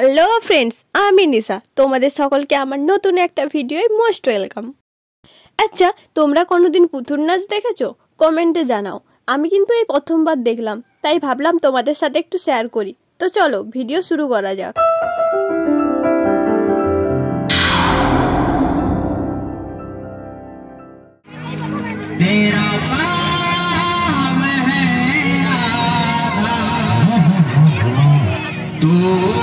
Hello friends আমি নিশা তোমাদের সকলকে আমার নতুন একটা ভিডিওয় মোস্ট ওয়েলকাম আচ্ছা তোমরা কোনোদিন পুতুল নাচ দেখেছ? কমেন্টে জানাও। আমি কিন্তু এই প্রথমবার দেখলাম, তাই ভাবলাম তোমাদের সাথে একটু শেয়ার করি। তো চলো ভিডিও শুরু করা যাক। Oh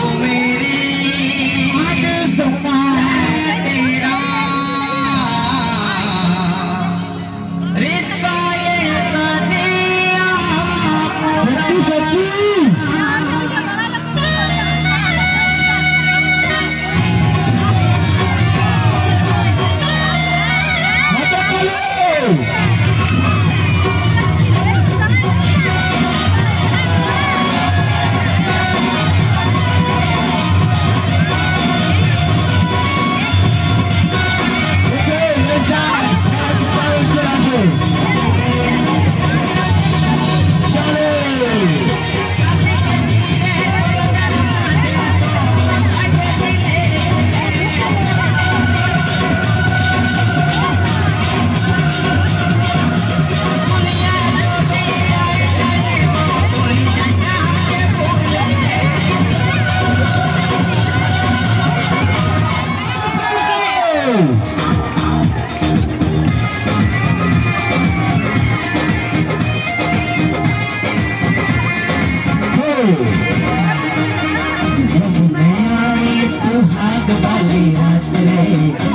عشقي هات إليك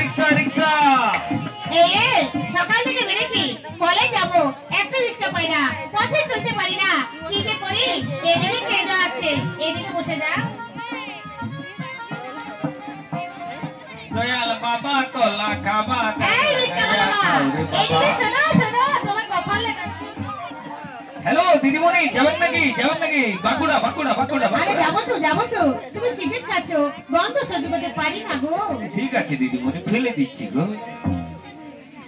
রিক্সা রিক্সা এই সকাল থেকে যাব। একটা রিক্সা পাই না। পথে চলতে পারি না। কি যে করি? এদিকে ট্রেন আসছে এদিকে বসে যা। দয়াল বাবা কলা খাবা। এই রিক্সা বাবা। এদিকে শোনো। দিদিমণি যাবেন নাকি? যাবেন নাকি? বাঁকুড়া বাঁকুড়া বাঁকুড়া আরে যাব তো যাব তো। তুমি সিগারেট খাচ্ছ গন্ধ সহ্য করতে পারি না গো। ঠিক আছে দিদিমণি ফেলে দিচ্ছি গো।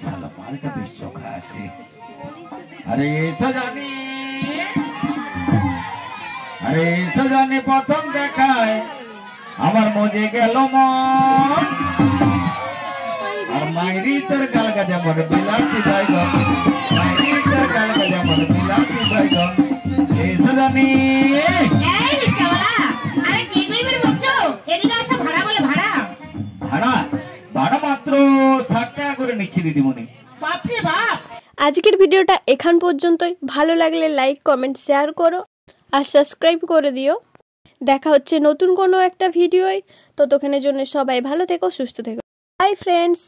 শালা মালটা বেশ চোখা আছে। আরে সজানি। আরে সজানি প্রথম দেখায়। আমার মজে গেল মন। আর মাইরি তোর গাল গাজা মনে বিলাতি বাইগন মাইরি ভাড়া ভাড়া। ভাড়া? মাত্র ষাট টাকা করে নিচ্ছি দিদিমণি। বাপরে বাপ। আজকের ভিডিওটা এখান পর্যন্তই। ভালো লাগলে লাইক কমেন্ট শেয়ার করো আর সাবস্ক্রাইব করে দিও। দেখা হচ্ছে নতুন কোনো একটা ভিডিওয়। ততক্ষণের জন্য সবাই ভালো থেকো সুস্থ থেকো। By friends